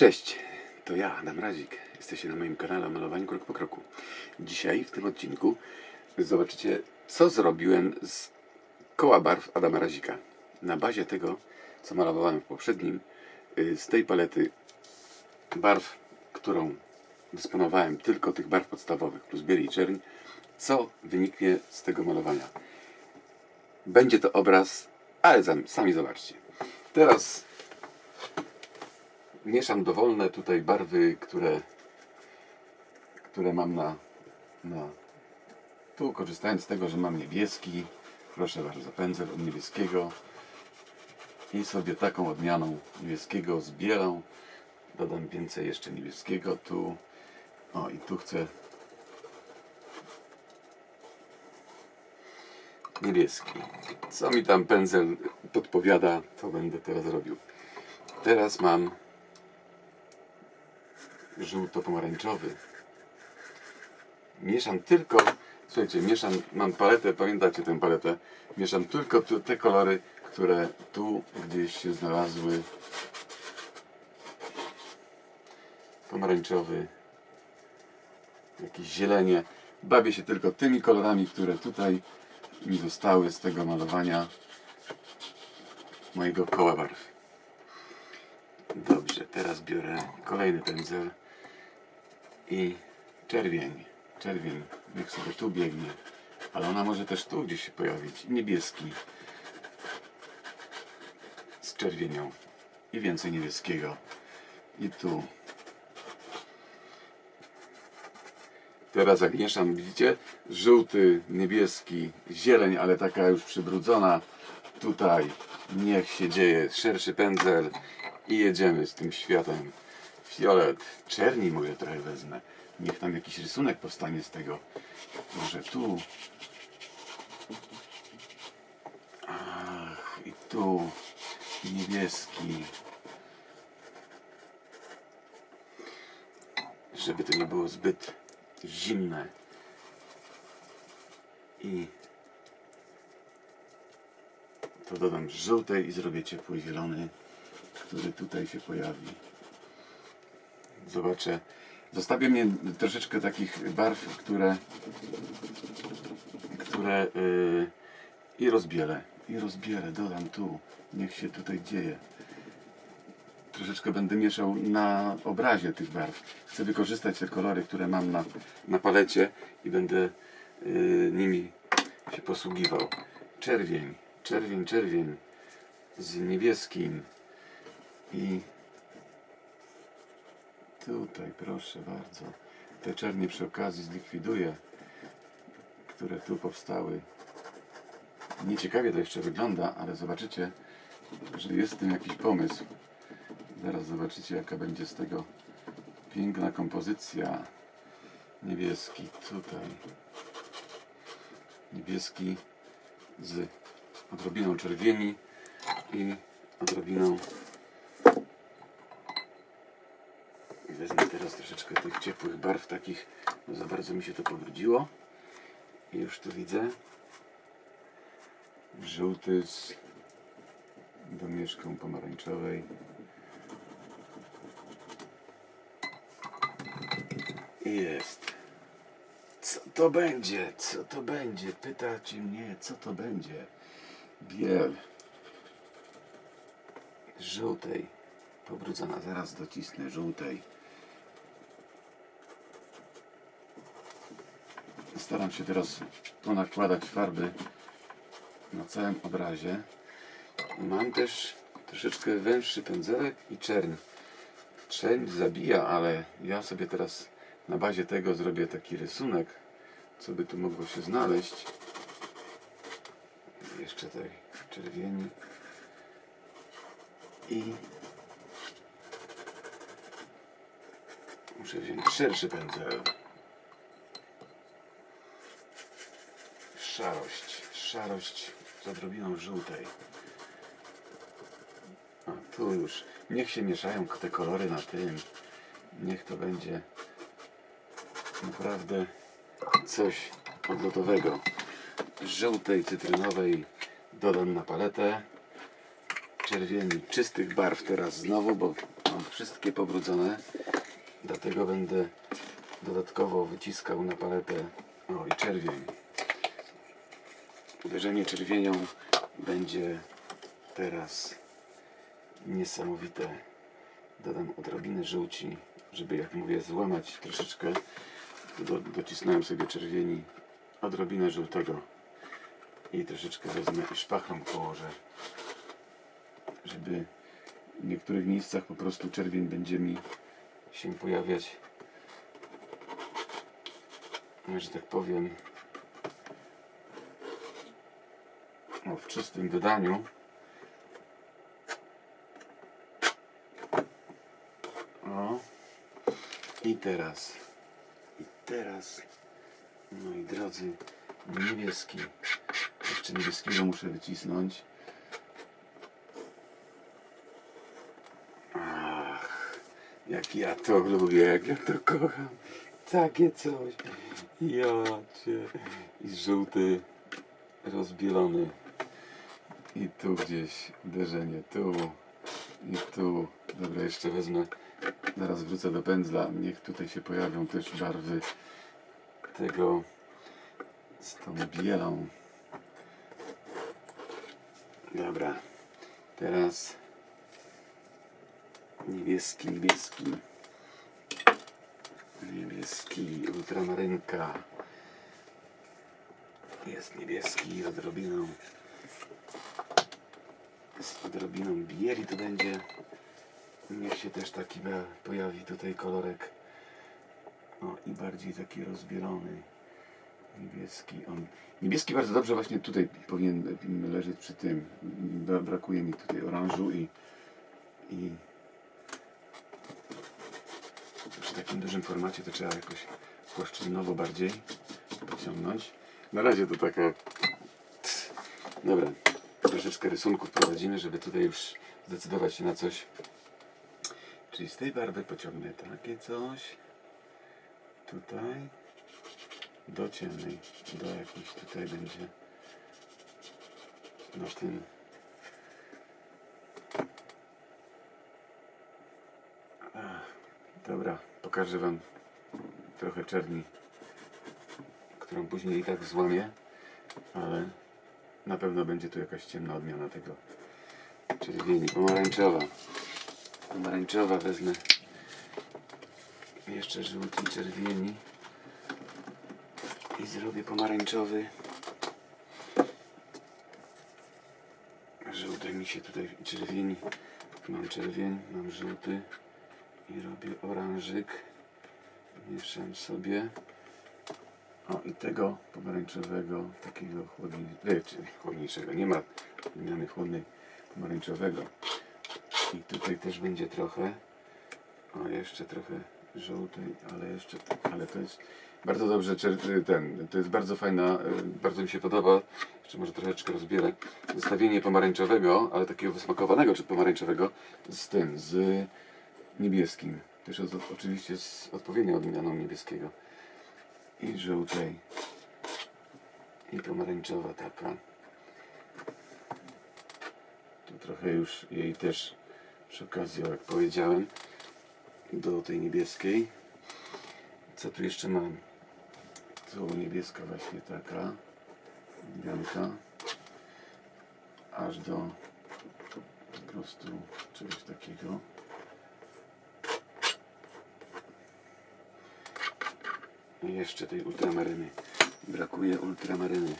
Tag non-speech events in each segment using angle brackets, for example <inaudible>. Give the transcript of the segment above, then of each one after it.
Cześć, to ja, Adam Razik. Jesteście na moim kanale o malowaniu krok po kroku. Dzisiaj w tym odcinku zobaczycie, co zrobiłem z koła barw Adama Razika. Na bazie tego, co malowałem w poprzednim, y, z tej palety barw, którą dysponowałem, tylko tych barw podstawowych, plus bieli i czerń, co wyniknie z tego malowania. Będzie to obraz, ale sam- sami zobaczcie. Teraz mieszam dowolne tutaj barwy, które, które mam na, na... Tu korzystając z tego, że mam niebieski, proszę bardzo, pędzel od niebieskiego i sobie taką odmianą niebieskiego z bielą dodam więcej jeszcze niebieskiego tu. O i tu chcę niebieski. Co mi tam pędzel podpowiada to będę teraz robił. Teraz mam żółto-pomarańczowy. Mieszam tylko, słuchajcie, mieszam, mam paletę, pamiętacie tę paletę? Mieszam tylko te kolory, które tu gdzieś się znalazły. Pomarańczowy, jakieś zielenie. Bawię się tylko tymi kolorami, które tutaj mi zostały z tego malowania mojego koła barw. Dobrze, teraz biorę kolejny pędzel i czerwień. Czerwień, niech sobie tu biegnie, ale ona może też tu gdzieś się pojawić. Niebieski z czerwienią i więcej niebieskiego. I tu. Teraz jak mieszam, widzicie? Żółty, niebieski, zieleń, ale taka już przybrudzona. Tutaj niech się dzieje. Szerszy pędzel i jedziemy z tym światem. Fiolet, czerni może trochę wezmę. Niech tam jakiś rysunek powstanie z tego. Może tu. Ach, i tu. Niebieski. Żeby to nie było zbyt zimne. I to dodam żółtej i zrobię ciepły zielony, który tutaj się pojawi. Zobaczę. Zostawię mnie troszeczkę takich barw, które które yy, i rozbielę. I rozbielę, dodam tu. Niech się tutaj dzieje. Troszeczkę będę mieszał na obrazie tych barw. Chcę wykorzystać te kolory, które mam na, na palecie i będę yy, nimi się posługiwał. Czerwień, czerwień, czerwień z niebieskim i tutaj proszę bardzo. Te czernie przy okazji zlikwiduję które tu powstały. Nieciekawie to jeszcze wygląda ale zobaczycie że jest w tym jakiś pomysł. Zaraz zobaczycie jaka będzie z tego piękna kompozycja. Niebieski tutaj. Niebieski z odrobiną czerwieni i odrobiną wezmę troszeczkę tych ciepłych barw takich bo za bardzo mi się to pobrudziło. I już tu widzę. Żółty z domieszką pomarańczowej. Jest. Co to będzie? Co to będzie? Pytacie mnie, co to będzie? Biel. Żółtej. Pobrudzona, zaraz docisnę żółtej staram się teraz tu nakładać farby na całym obrazie. Mam też troszeczkę węższy pędzelek i czerń czerń zabija, ale ja sobie teraz na bazie tego zrobię taki rysunek co by tu mogło się znaleźć. Jeszcze tej czerwieni. I muszę wziąć szerszy pędzel szarość szarość z odrobiną żółtej. A tu już. Niech się mieszają te kolory na tym. Niech to będzie naprawdę coś odlotowego. Żółtej, cytrynowej dodam na paletę. Czerwieni czystych barw teraz znowu, bo Mam wszystkie pobrudzone. Dlatego będę dodatkowo wyciskał na paletę. O i czerwień. Uderzenie czerwienią będzie teraz niesamowite. Dodam odrobinę żółci, żeby jak mówię złamać troszeczkę. Do, docisnąłem sobie czerwieni, odrobinę żółtego i troszeczkę wezmę i szpachlą położę, żeby w niektórych miejscach po prostu czerwień będzie mi się pojawiać, że tak powiem, o, w czystym wydaniu. O. I teraz, i teraz, moi drodzy, niebieski. Jeszcze niebieskiego muszę wycisnąć. Ach, jak ja to lubię, jak ja to kocham. Takie coś. Ja cię. I żółty, rozbielony. I tu gdzieś uderzenie, tu i tu. Dobra, jeszcze wezmę. Zaraz wrócę do pędzla. Niech tutaj się pojawią też barwy tego z tą bielą. Dobra. Teraz niebieski, niebieski. Niebieski, ultramarynka. Jest niebieski odrobiną z odrobiną bieli to będzie. Niech się też taki pojawi tutaj kolorek. O i bardziej taki rozbielony. Niebieski. On, niebieski bardzo dobrze właśnie tutaj powinien leżeć przy tym. Bra- Brakuje mi tutaj oranżu i, i przy takim dużym formacie to trzeba jakoś płaszczyznowo bardziej pociągnąć. Na razie to taka... Dobra, troszeczkę rysunków prowadzimy, żeby tutaj już zdecydować się na coś. Czyli z tej barwy pociągnę takie coś. Tutaj. Do ciemnej. Do jakiejś tutaj będzie. Na tym. Dobra, pokażę Wam trochę czerni, którą później i tak złamię, ale na pewno będzie tu jakaś ciemna odmiana tego czerwieni. Pomarańczowa. Pomarańczowa wezmę jeszcze żółty czerwieni i zrobię pomarańczowy. Żółty mi się tutaj czerwieni. Mam czerwień, mam żółty i robię oranżyk. Mieszam sobie. O i tego pomarańczowego, takiego chłodniejszego, nie ma zmiany chłodnej pomarańczowego. I tutaj też będzie trochę, o jeszcze trochę żółtej, ale jeszcze, ale to jest bardzo dobrze, czer- ten, to jest bardzo fajna, y, bardzo mi się podoba, jeszcze może troszeczkę rozbiorę, zestawienie pomarańczowego, ale takiego wysmakowanego, czy pomarańczowego z tym, z niebieskim. Też oczywiście z odpowiednią odmianą niebieskiego i żółtej i pomarańczowa taka. Tu trochę już jej też przy okazji, jak powiedziałem do tej niebieskiej. Co tu jeszcze mam? Tu niebieska właśnie taka odmianka aż do po prostu czegoś takiego jeszcze tej ultramaryny. Brakuje ultramaryny.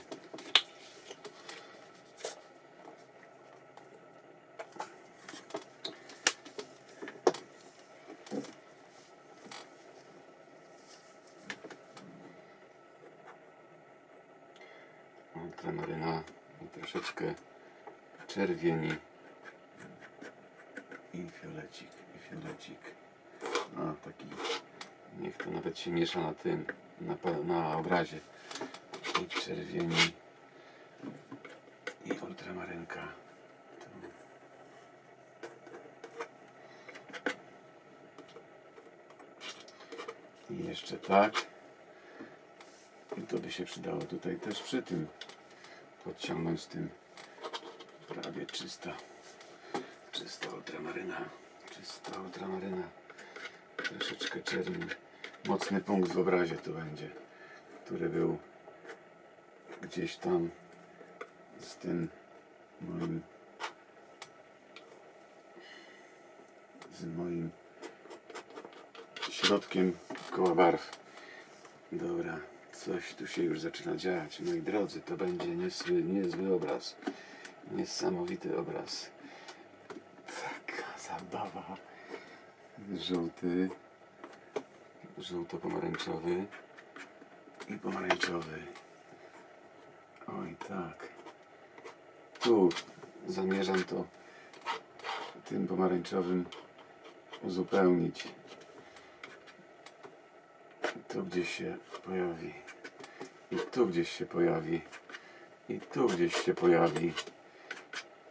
Ultramaryna i troszeczkę czerwieni i fiolecik, i fiolecik. A, taki Niech to miesza na tym, na, na obrazie. I czerwieni i ultramarynka. I jeszcze tak. I to by się przydało tutaj też przy tym podciągnąć z tym prawie czysta, czysta ultramaryna, Czysta ultramaryna. Troszeczkę czerni. Mocny punkt w obrazie tu będzie, który był gdzieś tam z tym moim z moim środkiem koła barw. Dobra, coś tu się już zaczyna dziać. Moi drodzy, to będzie niezły, niezły obraz. Niesamowity obraz. Taka zabawa. Żółty, żółto-pomarańczowy i pomarańczowy. Oj, tak. Tu zamierzam to tym pomarańczowym uzupełnić. Tu gdzieś się pojawi. I tu gdzieś się pojawi. I tu gdzieś się pojawi.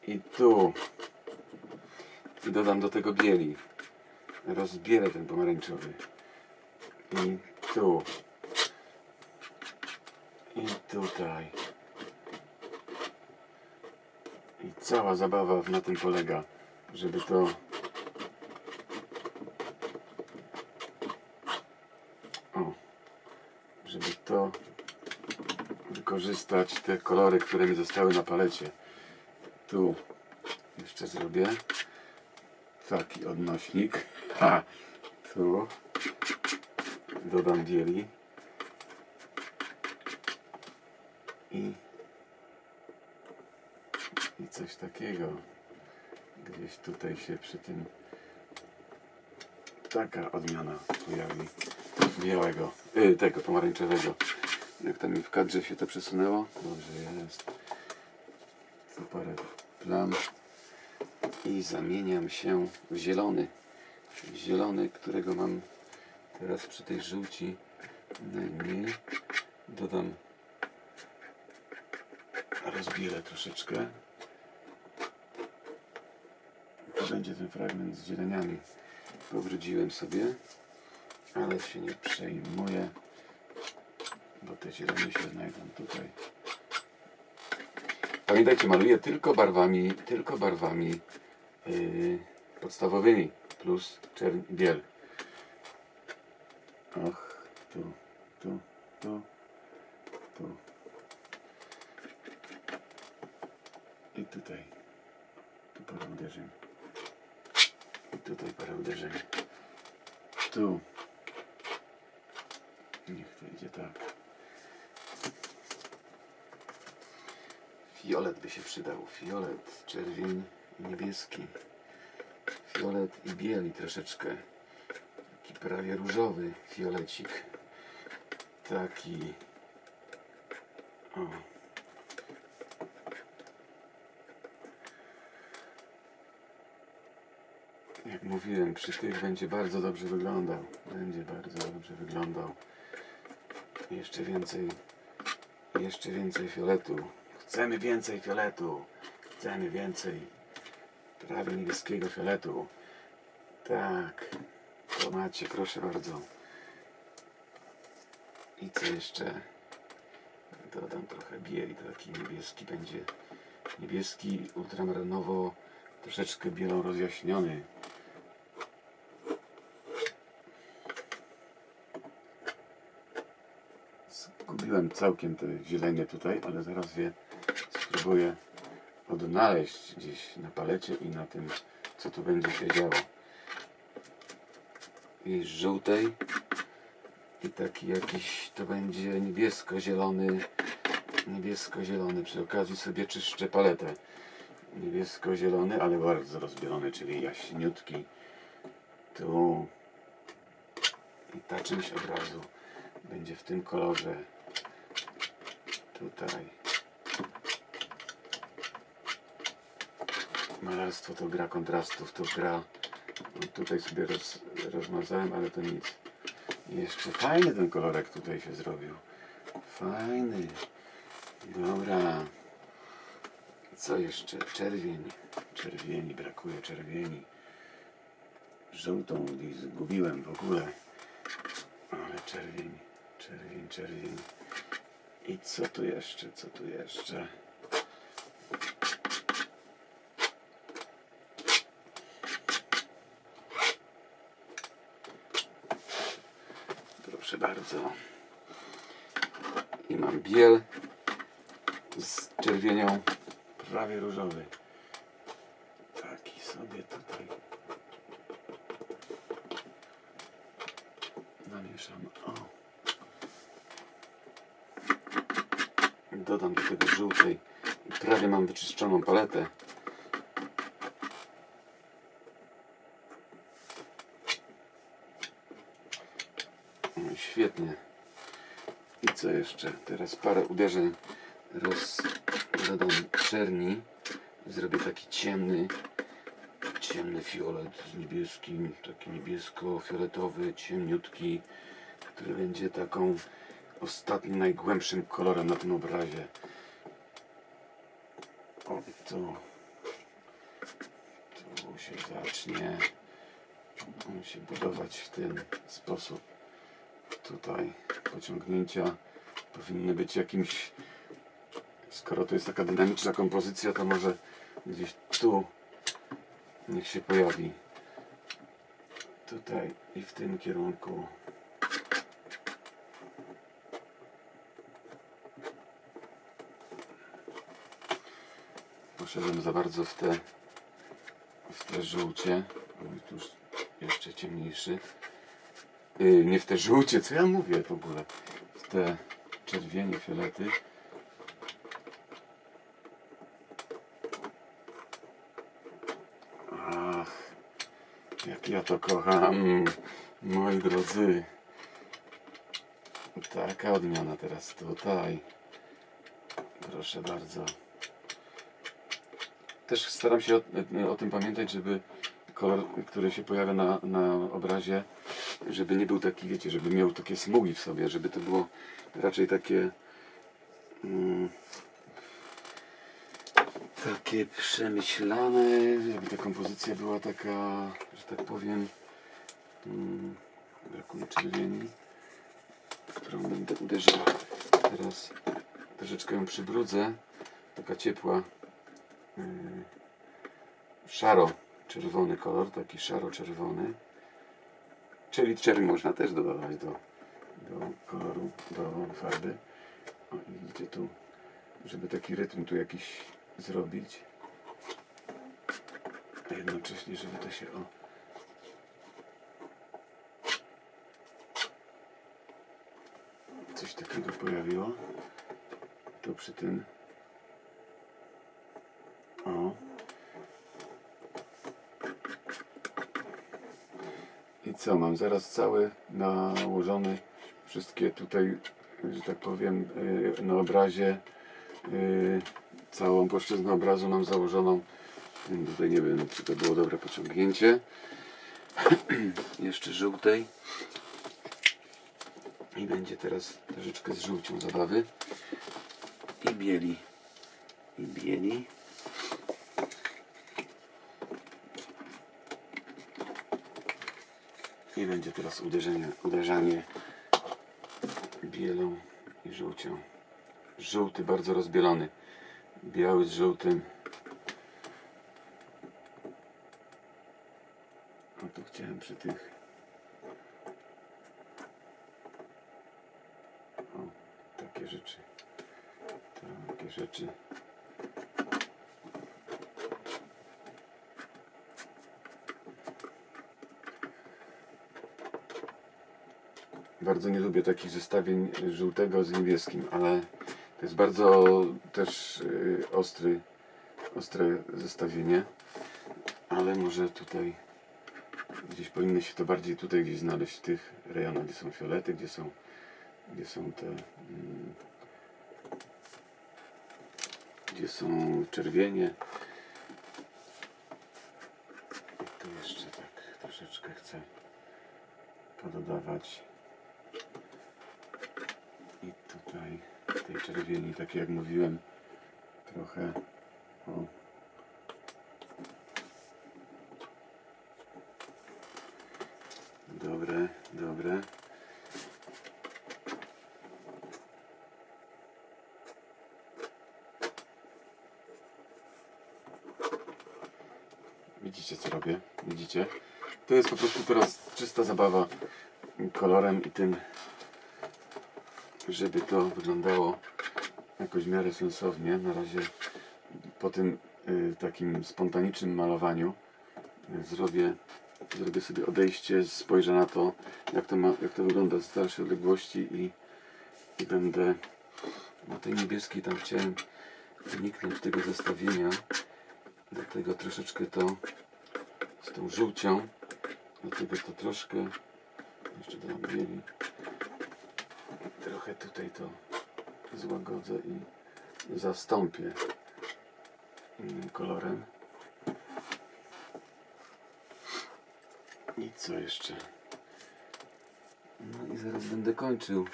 I tu. I dodam do tego bieli. Rozbielę ten pomarańczowy. I tu. I tutaj. I cała zabawa na tym polega, żeby to o, żeby to wykorzystać te kolory, które mi zostały na palecie. Tu jeszcze zrobię taki odnośnik. A, tu dodam bieli i i coś takiego. Gdzieś tutaj się przy tym taka odmiana pojawi białego, y, tego pomarańczowego. Jak tam mi w kadrze się to przesunęło? Dobrze jest. Tu parę plam. I zamieniam się w zielony. Zielony, którego mam teraz przy tej żółci najmniej dodam rozbielę troszeczkę będzie ten fragment z zieleniami. Powróciłem sobie, ale się nie przejmuję, bo te zielenie się znajdą tutaj. Pamiętajcie, maluję tylko barwami, tylko barwami yy, podstawowymi, plus czerń biel. Och, tu, tu, tu, tu. I tutaj. Tu parę uderzeń. I tutaj parę uderzeń. Tu. Niech to idzie tak. Fiolet by się przydał. Fiolet, czerwień niebieski. Fiolet i bieli troszeczkę. Prawie różowy fiolecik. Taki. O. Jak mówiłem, przy tych będzie bardzo dobrze wyglądał. Będzie bardzo dobrze wyglądał. Jeszcze więcej, jeszcze więcej fioletu. Chcemy więcej fioletu. Chcemy więcej prawie niebieskiego fioletu. Tak. To macie, proszę bardzo. I co jeszcze? Dodam trochę bieli, to taki niebieski będzie. Niebieski ultramarynowo, troszeczkę bielą rozjaśniony. Zgubiłem całkiem te zielenie tutaj, ale zaraz je spróbuję odnaleźć gdzieś na palecie i na tym, co tu będzie się działo. I żółtej i taki jakiś to będzie niebiesko-zielony niebiesko-zielony. Przy okazji sobie czyszczę paletę. Niebiesko-zielony, ale bardzo rozbielony, czyli jaśniutki. Tu i ta część obrazu będzie w tym kolorze. Tutaj. Malarstwo to gra kontrastów, to gra. No tutaj sobie roz, rozmazałem, ale to nic. Jeszcze fajny ten kolorek tutaj się zrobił. Fajny. Dobra. Co jeszcze? Czerwień. Czerwieni, brakuje czerwieni. Żółtą gdzieś zgubiłem w ogóle. Ale czerwień, czerwień, czerwień. I co tu jeszcze? Co tu jeszcze? Proszę bardzo. I mam biel z czerwienią prawie różowy. Taki sobie tutaj namieszam. O. Dodam do tego żółtej. Prawie mam wyczyszczoną paletę. No, świetnie. I co jeszcze? Teraz parę uderzeń roz... dodam czerni. Zrobię taki ciemny, ciemny fiolet z niebieskim, taki niebiesko-fioletowy, ciemniutki, który będzie taką ostatnim, najgłębszym kolorem na tym obrazie. O, tu, tu się zacznie on się budować w ten sposób. Tutaj pociągnięcia powinny być jakimś, skoro to jest taka dynamiczna kompozycja, to może gdzieś tu niech się pojawi. Tutaj i w tym kierunku. Poszedłem za bardzo w te w te żółcie. Już jeszcze ciemniejszy. Yy, nie w te żółcie, co ja mówię w ogóle? W te czerwienie, fiolety. Ach, jak ja to kocham, moi drodzy. Taka odmiana teraz tutaj. Proszę bardzo. Też staram się o, o tym pamiętać, żeby kolor, który się pojawia na, na obrazie, żeby nie był taki, wiecie, żeby miał takie smugi w sobie, żeby to było raczej takie mm, takie przemyślane, żeby ta kompozycja była taka, że tak powiem mm, brakuje czerwieni którą będę uderzał teraz troszeczkę ją przybrudzę. Taka ciepła yy, szaro-czerwony kolor, taki szaro-czerwony. Czyli czerń można też dodawać do, do koloru, do farby. O, widzicie tu, żeby taki rytm tu jakiś zrobić. A jednocześnie, żeby to się o coś takiego pojawiło. To przy tym co, mam zaraz cały nałożony, wszystkie tutaj, że tak powiem, yy, na obrazie, yy, całą płaszczyznę obrazu mam założoną. Yy, Tutaj nie wiem, czy to było dobre pociągnięcie. <clears throat> Jeszcze żółtej. I będzie teraz troszeczkę z żółcią zabawy. I bieli. I bieli. I będzie teraz uderzenie, uderzanie bielą i żółcią. Żółty bardzo rozbielony. Biały z żółtym. O tu chciałem przy tych. O, takie rzeczy. Takie rzeczy. Bardzo nie lubię takich zestawień żółtego z niebieskim, ale to jest bardzo też y, ostry, ostre zestawienie. Ale może tutaj gdzieś powinno się to bardziej tutaj gdzieś znaleźć w tych rejonach, gdzie są fiolety, gdzie są, gdzie są te mm, gdzie są czerwienie. I tu jeszcze tak troszeczkę chcę pododawać. Tutaj tej czerwieni, tak jak mówiłem, trochę o, Dobre, dobre. Widzicie co robię? Widzicie? To jest po prostu teraz czysta zabawa kolorem i tym żeby to wyglądało jakoś w miarę sensownie. Na razie po tym y, takim spontanicznym malowaniu y, zrobię, zrobię sobie odejście, spojrzę na to, jak to, ma, jak to wygląda z dalszej odległości i, i będę na tej niebieskiej tam chciałem wyniknąć tego zestawienia. Dlatego troszeczkę to z tą żółcią. Dlatego to troszkę jeszcze dodam bieli. Trochę tutaj to złagodzę i zastąpię innym kolorem. I co jeszcze? No i zaraz będę kończył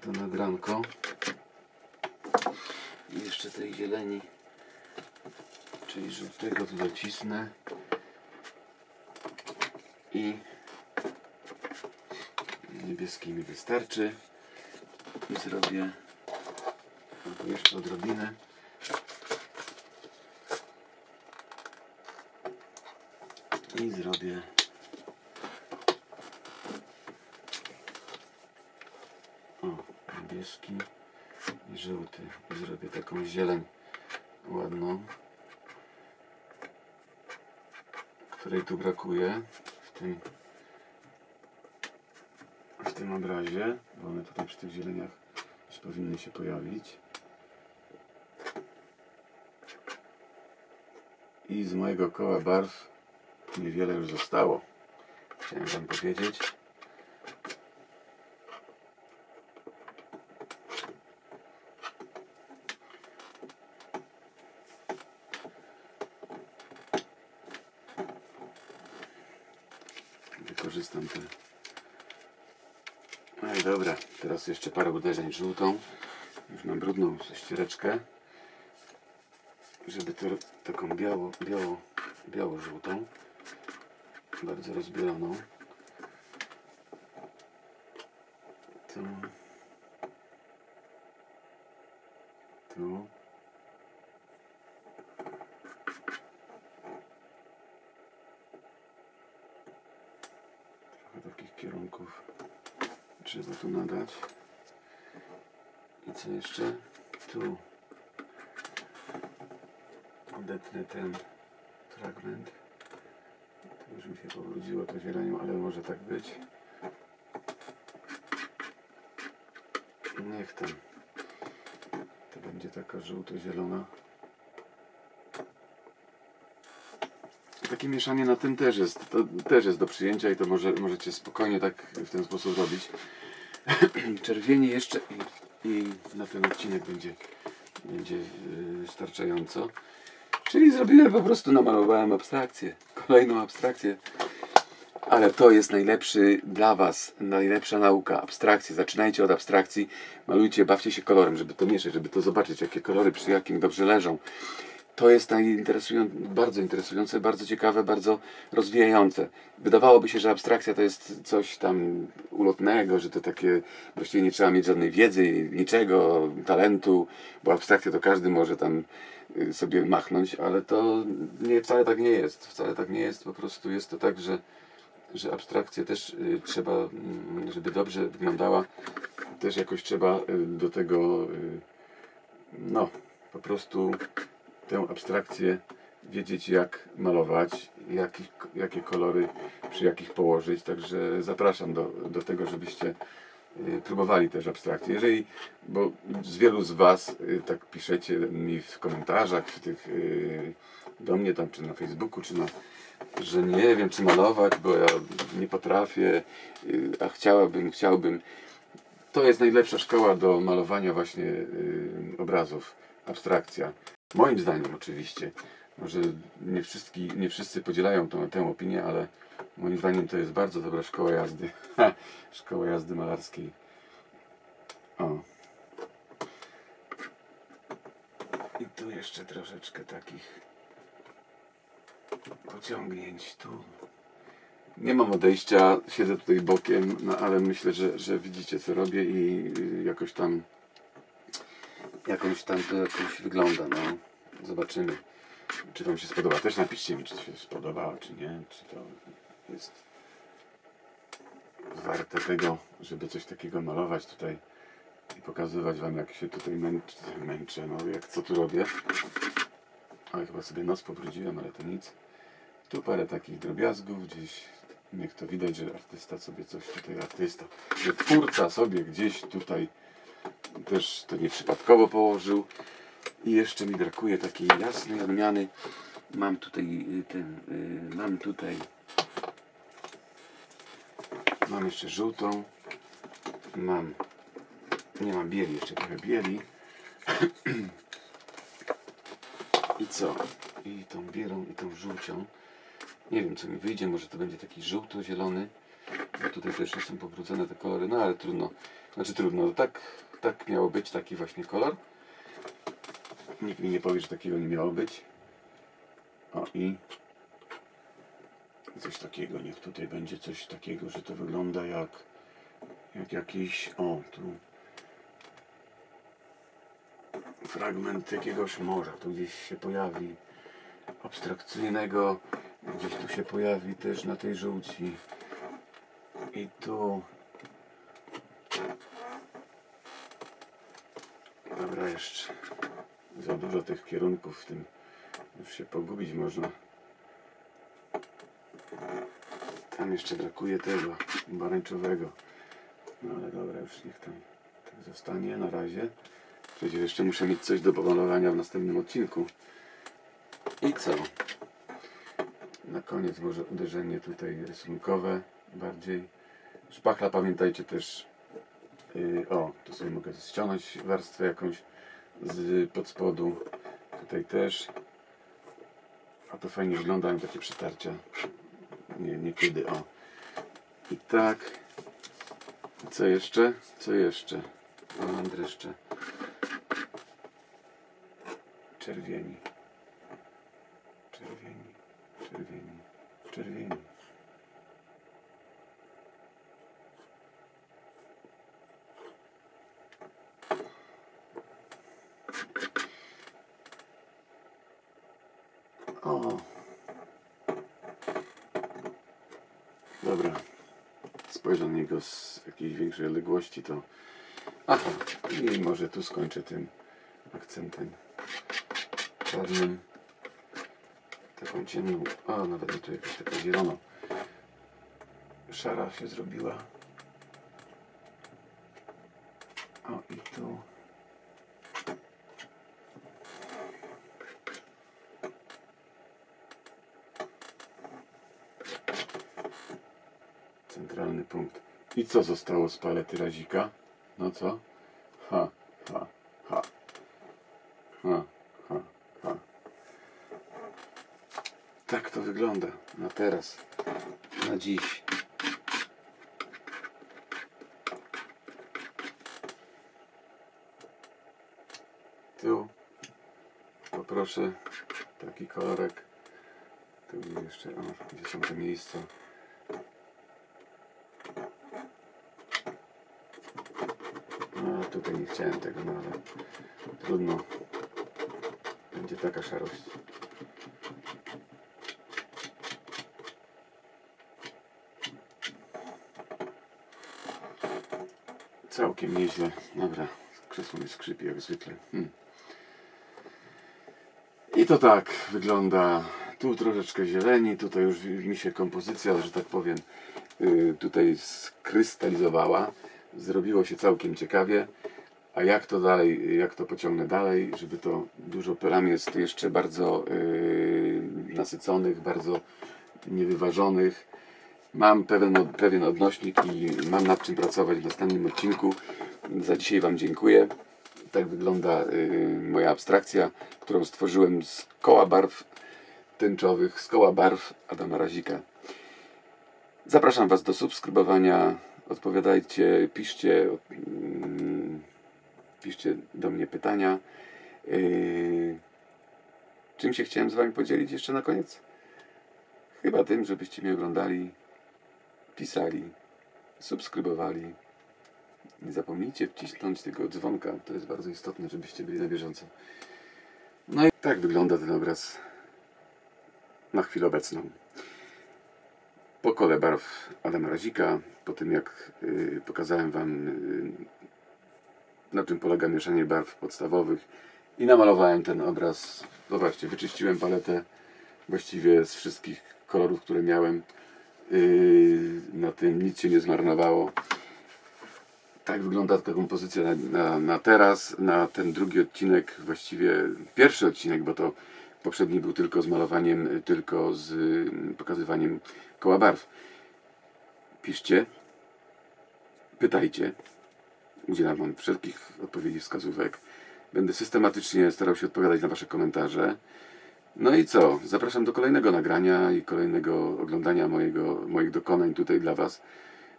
to nagranko. I jeszcze tej zieleni, czyli żółtego tu docisnę. I niebieski mi wystarczy. I zrobię jeszcze odrobinę. I zrobię o, niebieski i żółty. I zrobię taką zieleń ładną, której tu brakuje w tym tym obrazie, bo one tutaj przy tych zieleniach już powinny się pojawić. I z mojego koła barw niewiele już zostało. Chciałem Wam powiedzieć. Wykorzystam te no i dobra, teraz jeszcze parę uderzeń żółtą. Już mam brudną ściereczkę. Żeby to taką biało, biało, biało-żółtą. Bardzo rozbielaną. Tu. Tu. Trochę takich kierunków trzeba tu nadać. I co jeszcze? Tu odetnę ten fragment. To już mi się powróciło to zielenią, ale może tak być. Niech ten. To będzie taka żółto-zielona. Takie mieszanie na tym też jest, to też jest do przyjęcia i to może, możecie spokojnie tak w ten sposób robić. <clears throat> Czerwieni jeszcze i, i na ten odcinek będzie, będzie yy, starczająco. Czyli zrobiłem po prostu, namalowałem abstrakcję, kolejną abstrakcję. Ale to jest najlepszy dla Was, najlepsza nauka, abstrakcje. Zaczynajcie od abstrakcji, malujcie, bawcie się kolorem, żeby to mieszać, żeby to zobaczyć, jakie kolory przy jakim dobrze leżą to jest najinteresujące, bardzo interesujące, bardzo ciekawe, bardzo rozwijające. Wydawałoby się, że abstrakcja to jest coś tam ulotnego, że to takie właściwie nie trzeba mieć żadnej wiedzy, niczego, talentu, bo abstrakcja to każdy może tam y, sobie machnąć, ale to nie, wcale tak nie jest. Wcale tak nie jest, po prostu jest to tak, że, że abstrakcję też y, trzeba, mm, żeby dobrze wyglądała, też jakoś trzeba y, do tego, no, po prostu tę abstrakcję wiedzieć jak malować, jakie kolory przy jakich położyć. Także zapraszam do, do tego, żebyście y, próbowali też abstrakcję. Jeżeli, bo z wielu z Was y, tak piszecie mi w komentarzach, w tych y, do mnie tam, czy na Facebooku, czy na że nie wiem, czy malować, bo ja nie potrafię, a chciałabym, chciałbym. To jest najlepsza szkoła do malowania właśnie obrazów, abstrakcja. Moim zdaniem oczywiście. Może nie, wszyscy, nie wszyscy podzielają tą, tę opinię, ale moim zdaniem to jest bardzo dobra szkoła jazdy. <laughs> szkoła jazdy malarskiej. O. I tu jeszcze troszeczkę takich pociągnięć. Tu nie mam odejścia, siedzę tutaj bokiem, no ale myślę, że, że widzicie co robię i jakoś tam jakąś tam to jakoś wygląda, no. Zobaczymy, czy Wam się spodoba. Też napiszcie mi, czy się spodobało, czy nie, czy to jest warte tego, żeby coś takiego malować tutaj i pokazywać Wam, jak się tutaj męczę, męczę no jak co tu robię. Ale chyba sobie nos pobrudziłem, ale to nic. Tu parę takich drobiazgów, gdzieś niech to widać, że artysta sobie coś tutaj, artysta, że twórca sobie gdzieś tutaj też to nieprzypadkowo położył. I jeszcze mi brakuje takiej jasnej odmiany. Mam tutaj y, ten, y, mam tutaj, mam jeszcze żółtą, mam, nie mam bieli, jeszcze trochę bieli. <clears throat> I co? I tą bielą, i tą żółcią. Nie wiem, co mi wyjdzie, może to będzie taki żółto-zielony. Bo tutaj też są pobrudzone te kolory, no ale trudno. Znaczy trudno, no tak, tak miało być, taki właśnie kolor. Nikt mi nie powie, że takiego nie miało być. O i coś takiego, niech tutaj będzie coś takiego, że to wygląda jak, jak jakiś, o tu fragment jakiegoś morza, tu gdzieś się pojawi abstrakcyjnego, gdzieś tu się pojawi też na tej żółci i tu dobra jeszcze za dużo tych kierunków w tym już się pogubić można. Tam jeszcze brakuje tego barańczowego no ale dobra już niech tam tak zostanie na razie. Przecież jeszcze muszę mieć coś do pomalowania w następnym odcinku. I co? Na koniec może uderzenie tutaj rysunkowe bardziej. Szpachla pamiętajcie też o tu sobie mogę ściągnąć warstwę jakąś z pod spodu. Tutaj też. A to fajnie wyglądają takie przetarcia. Nie, niekiedy o. I tak. Co jeszcze? co jeszcze? o mam dreszcze czerwieni. Czerwieni. Czerwieni. Czerwieni O. Dobra. Spojrzę na niego z jakiejś większej odległości, to... Aha, i może tu skończę tym akcentem czarnym. Taką ciemną... O, nawet mi tu jakaś taka. Szara się zrobiła. O, i tu... Centralny punkt. I co zostało z palety razika? No co? Ha, ha, ha. Ha, ha, ha. Tak to wygląda na teraz, na dziś. Tu poproszę taki kolorek. Tu jeszcze, o, gdzie są te miejsca. No, tutaj nie chciałem tego, no ale trudno. Będzie taka szarość. Całkiem nieźle. Dobra, krzesło mi skrzypi jak zwykle. Hmm. I to tak wygląda. Tu troszeczkę zieleni, tutaj już mi się kompozycja, że tak powiem, yy, tutaj skrystalizowała. Zrobiło się całkiem ciekawie. A jak to dalej, jak to pociągnę dalej, żeby to dużo peram jest jeszcze bardzo yy, nasyconych, bardzo niewyważonych. Mam pewien, pewien odnośnik i mam nad czym pracować w następnym odcinku. Za dzisiaj Wam dziękuję. Tak wygląda yy, moja abstrakcja, którą stworzyłem z koła barw tęczowych, z koła barw Adama Razika. Zapraszam Was do subskrybowania. Odpowiadajcie, piszcie, mm, piszcie do mnie pytania. Yy, czym się chciałem z Wami podzielić jeszcze na koniec? Chyba tym, żebyście mnie oglądali, pisali, subskrybowali. Nie zapomnijcie wcisnąć tego dzwonka, to jest bardzo istotne, żebyście byli na bieżąco. No i tak wygląda ten obraz na chwilę obecną. Po kole barw Adama Razika, po tym jak y, pokazałem Wam y, na czym polega mieszanie barw podstawowych i namalowałem ten obraz. Zobaczcie, wyczyściłem paletę właściwie z wszystkich kolorów, które miałem. Yy, na tym nic się nie zmarnowało. Tak wygląda ta kompozycja na, na, na teraz, na ten drugi odcinek, właściwie pierwszy odcinek, bo to poprzedni był tylko z malowaniem, tylko z y, pokazywaniem koła barw. Piszcie, pytajcie, udzielam Wam wszelkich odpowiedzi, wskazówek. Będę systematycznie starał się odpowiadać na Wasze komentarze. No i co? Zapraszam do kolejnego nagrania i kolejnego oglądania mojego, moich dokonań tutaj dla Was.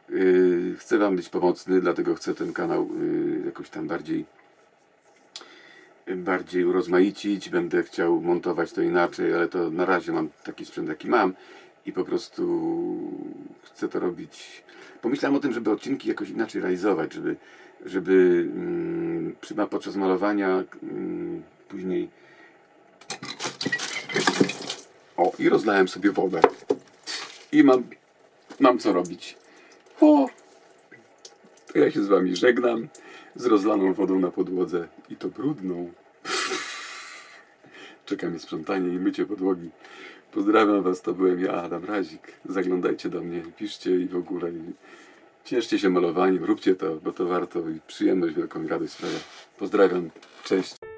Yy, chcę Wam być pomocny, dlatego chcę ten kanał yy, jakoś tam bardziej bardziej urozmaicić, będę chciał montować to inaczej, ale to na razie mam taki sprzęt, jaki mam i po prostu chcę to robić. Pomyślałem o tym, żeby odcinki jakoś inaczej realizować, żeby, żeby mm, przy- podczas malowania mm, później. O, i rozlałem sobie wodę. I mam, mam co robić. O, to ja się z Wami żegnam z rozlaną wodą na podłodze i to brudną. <laughs> Czeka mnie sprzątanie i mycie podłogi. Pozdrawiam Was, to byłem ja, Adam Razik. Zaglądajcie do mnie, piszcie i w ogóle. Cieszcie się malowaniem, róbcie to, bo to warto i przyjemność wielką i radość sprawia. Pozdrawiam, cześć.